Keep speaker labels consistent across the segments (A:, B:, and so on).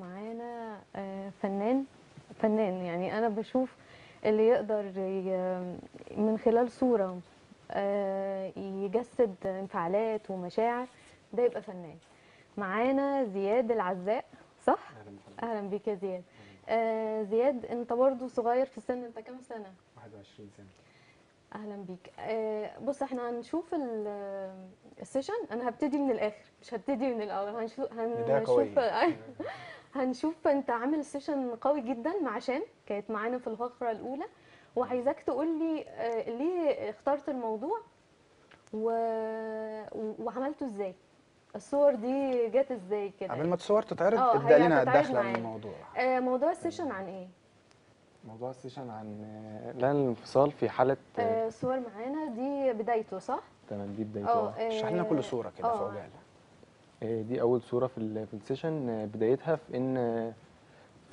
A: معانا آه، فنان. فنان يعني أنا بشوف اللي يقدر من خلال صورة آه، يجسد انفعالات ومشاعر ده يبقى فنان. معانا زياد العزاء صح؟ أهلا بيك يا زياد. آه، زياد أنت برضو صغير في السن أنت كام سنة؟
B: 21 سنة.
A: أهلا بيك. آه، بص إحنا هنشوف ال- ال session. أنا هبتدي من الآخر مش هبتدي من الأول. هنشوف هنشوف. هنشوف أنت عامل session قوي جدا مع شان كانت معانا في الفقره الأولى. وعايزاك تقول لي آه، ليه اخترت الموضوع و... وعملته إزاي؟ الصور دي جت إزاي كده؟
C: قبل ما الصور تتعرض آه،
A: ابدأ
C: لنا الدخلة
A: معانا.
C: للموضوع
A: آه، موضوع ال session عن إيه؟
B: موضوع ال session عن آه، لأن الانفصال في حالة آه،
A: آه، الصور معانا دي بدايته صح
B: تمام دي بدايته
A: آه
B: آه.
C: اشرح لنا كل صورة كده في
A: آه.
C: عجاله
B: آه، دي أول صورة في في السيشن آه، بدايتها في إن آه،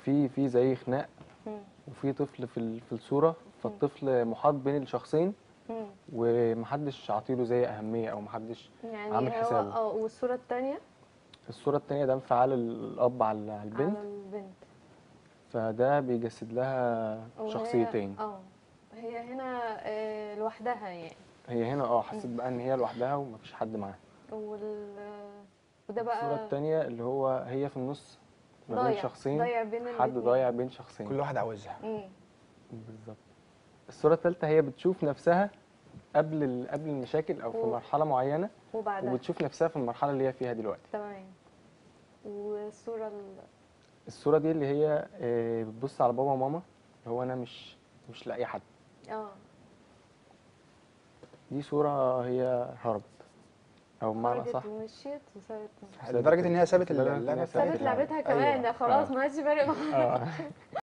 B: في في زي خناق. وفي طفل في في الصورة فالطفل محاط بين الشخصين. ومحدش عاطيله زي أهمية أو محدش
A: يعني
B: عامل حسابه.
A: آه والصورة الثانية
B: الصورة التانية ده انفعال الأب على على البنت
A: على البنت
B: فده بيجسد لها
A: وهي-
B: شخصيتين.
A: آه هي هنا آه، لوحدها يعني.
B: هي هنا آه حسيت بقى إن هي لوحدها ومفيش حد معاها.
A: وال وده
B: الصورة
A: بقى
B: التانية اللي هو هي في النص ما بين
A: ضايع
B: شخصين
A: ضايع بين
B: حد
A: الاتنين.
B: ضايع بين شخصين.
C: كل واحد عاوزها.
A: مم.
B: بالظبط. الصورة التالتة هي بتشوف نفسها قبل ال- قبل المشاكل أو في
A: و-
B: مرحلة معينة
A: وبعدها.
B: وبتشوف نفسها في المرحلة اللي هي فيها دلوقتي.
A: تمام. والصورة ال...
B: الصورة دي اللي هي آه، بتبص على بابا وماما اللي هو أنا مش مش لاقي حد.
A: آه.
B: دي صورة هي هربت. أو بمعنى
A: خرجت
B: صح.
A: ومشيت وسابت.
B: سابت- لدرجة إن هي سابت
A: اللعبه
B: سابت.
A: لعبتها كمان.
B: أيوة.
A: خلاص
B: آه.
A: ما عادش فارق معاها
B: آه.